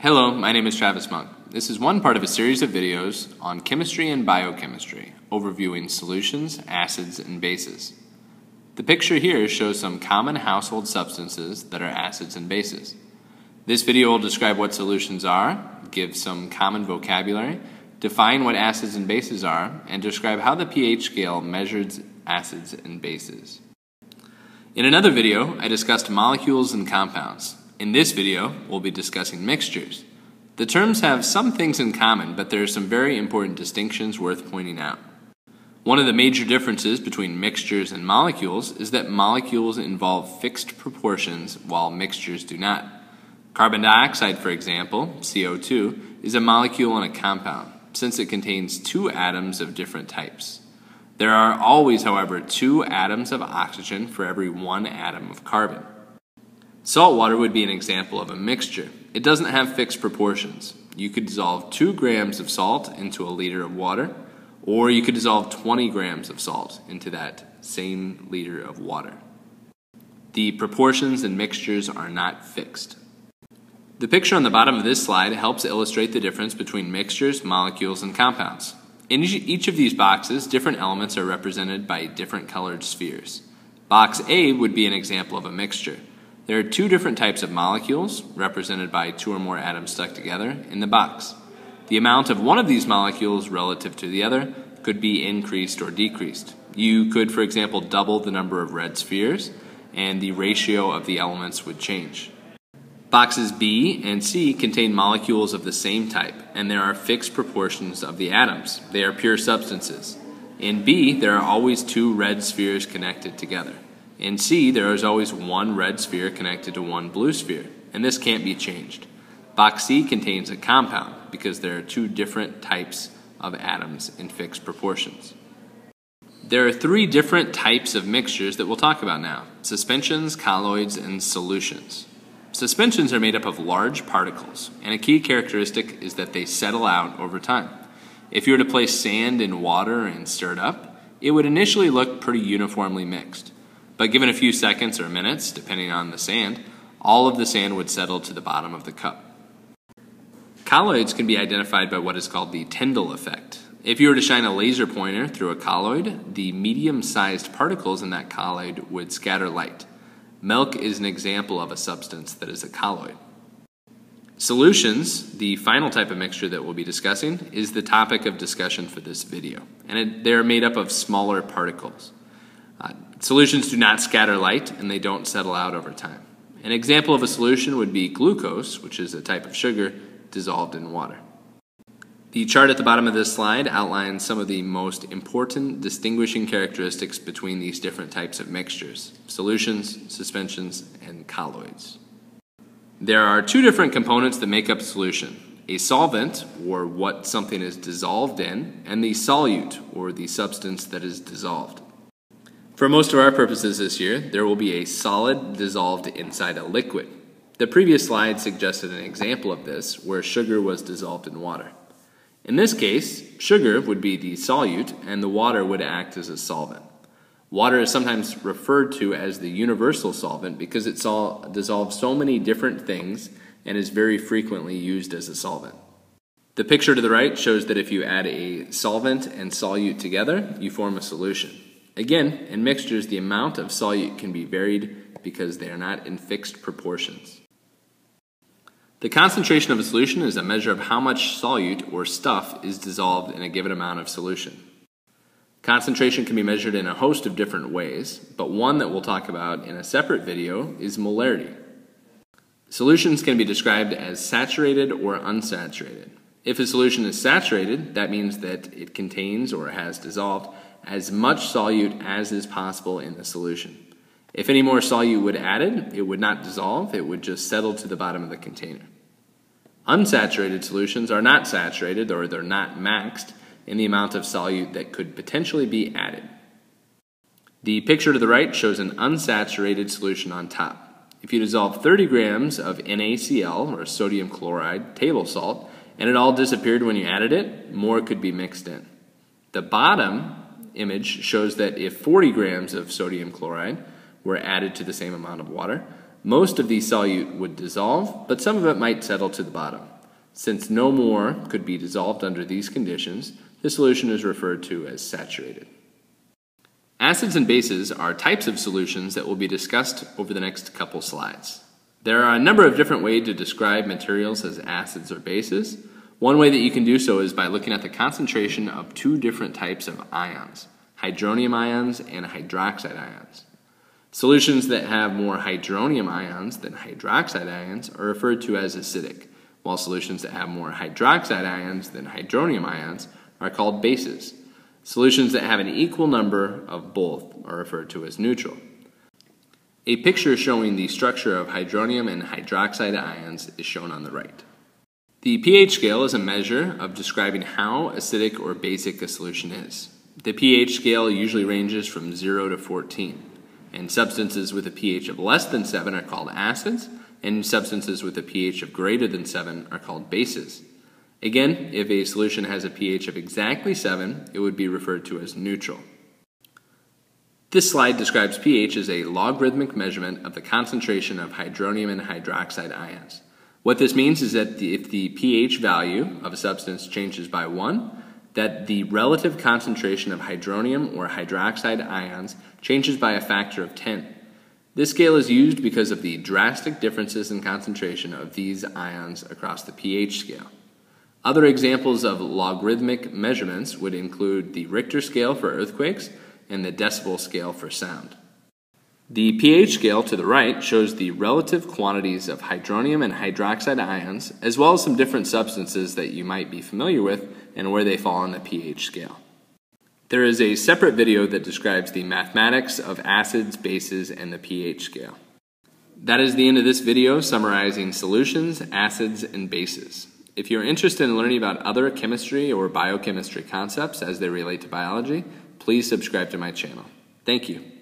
Hello, my name is Travis Monk. This is one part of a series of videos on chemistry and biochemistry, overviewing solutions, acids, and bases. The picture here shows some common household substances that are acids and bases. This video will describe what solutions are, give some common vocabulary, define what acids and bases are, and describe how the pH scale measures acids and bases. In another video, I discussed molecules and compounds. In this video, we'll be discussing mixtures. The terms have some things in common, but there are some very important distinctions worth pointing out. One of the major differences between mixtures and molecules is that molecules involve fixed proportions while mixtures do not. Carbon dioxide, for example, CO2, is a molecule in a compound, since it contains two atoms of different types. There are always, however, two atoms of oxygen for every one atom of carbon. Salt water would be an example of a mixture. It doesn't have fixed proportions. You could dissolve 2 grams of salt into a liter of water, or you could dissolve 20 grams of salt into that same liter of water. The proportions in mixtures are not fixed. The picture on the bottom of this slide helps illustrate the difference between mixtures, molecules, and compounds. In each of these boxes, different elements are represented by different colored spheres. Box A would be an example of a mixture. There are two different types of molecules, represented by two or more atoms stuck together, in the box. The amount of one of these molecules relative to the other could be increased or decreased. You could, for example, double the number of red spheres, and the ratio of the elements would change. Boxes B and C contain molecules of the same type, and there are fixed proportions of the atoms. They are pure substances. In B, there are always two red spheres connected together. In C, there is always one red sphere connected to one blue sphere, and this can't be changed. Box C contains a compound because there are two different types of atoms in fixed proportions. There are three different types of mixtures that we'll talk about now suspensions, colloids, and solutions. Suspensions are made up of large particles, and a key characteristic is that they settle out over time. If you were to place sand in water and stir it up, it would initially look pretty uniformly mixed. But given a few seconds or minutes, depending on the sand, all of the sand would settle to the bottom of the cup. Colloids can be identified by what is called the Tyndall effect. If you were to shine a laser pointer through a colloid, the medium sized particles in that colloid would scatter light. Milk is an example of a substance that is a colloid. Solutions, the final type of mixture that we'll be discussing, is the topic of discussion for this video, and it, they're made up of smaller particles. Uh, solutions do not scatter light and they don't settle out over time. An example of a solution would be glucose, which is a type of sugar dissolved in water. The chart at the bottom of this slide outlines some of the most important distinguishing characteristics between these different types of mixtures solutions, suspensions, and colloids. There are two different components that make up a solution a solvent, or what something is dissolved in, and the solute, or the substance that is dissolved. For most of our purposes this year, there will be a solid dissolved inside a liquid. The previous slide suggested an example of this where sugar was dissolved in water. In this case, sugar would be the solute and the water would act as a solvent. Water is sometimes referred to as the universal solvent because it dissolves so many different things and is very frequently used as a solvent. The picture to the right shows that if you add a solvent and solute together, you form a solution. Again, in mixtures, the amount of solute can be varied because they are not in fixed proportions. The concentration of a solution is a measure of how much solute or stuff is dissolved in a given amount of solution. Concentration can be measured in a host of different ways, but one that we'll talk about in a separate video is molarity. Solutions can be described as saturated or unsaturated. If a solution is saturated, that means that it contains or has dissolved as much solute as is possible in the solution. If any more solute would added, it would not dissolve, it would just settle to the bottom of the container. Unsaturated solutions are not saturated or they're not maxed in the amount of solute that could potentially be added. The picture to the right shows an unsaturated solution on top. If you dissolve 30 grams of NaCl, or sodium chloride, table salt, and it all disappeared when you added it, more could be mixed in. The bottom image shows that if 40 grams of sodium chloride were added to the same amount of water, Most of the solute would dissolve, but some of it might settle to the bottom. Since no more could be dissolved under these conditions, the solution is referred to as saturated. Acids and bases are types of solutions that will be discussed over the next couple slides. There are a number of different ways to describe materials as acids or bases. One way that you can do so is by looking at the concentration of two different types of ions, hydronium ions and hydroxide ions. Solutions that have more hydronium ions than hydroxide ions are referred to as acidic, while solutions that have more hydroxide ions than hydronium ions are called bases. Solutions that have an equal number of both are referred to as neutral. A picture showing the structure of hydronium and hydroxide ions is shown on the right. The pH scale is a measure of describing how acidic or basic a solution is. The pH scale usually ranges from 0 to 14 and substances with a pH of less than 7 are called acids, and substances with a pH of greater than 7 are called bases. Again, if a solution has a pH of exactly 7, it would be referred to as neutral. This slide describes pH as a logarithmic measurement of the concentration of hydronium and hydroxide ions. What this means is that the, if the pH value of a substance changes by 1, that the relative concentration of hydronium or hydroxide ions changes by a factor of 10. This scale is used because of the drastic differences in concentration of these ions across the pH scale. Other examples of logarithmic measurements would include the Richter scale for earthquakes and the decibel scale for sound. The pH scale to the right shows the relative quantities of hydronium and hydroxide ions, as well as some different substances that you might be familiar with and where they fall on the pH scale. There is a separate video that describes the mathematics of acids, bases, and the pH scale. That is the end of this video summarizing solutions, acids, and bases. If you're interested in learning about other chemistry or biochemistry concepts as they relate to biology, please subscribe to my channel. Thank you.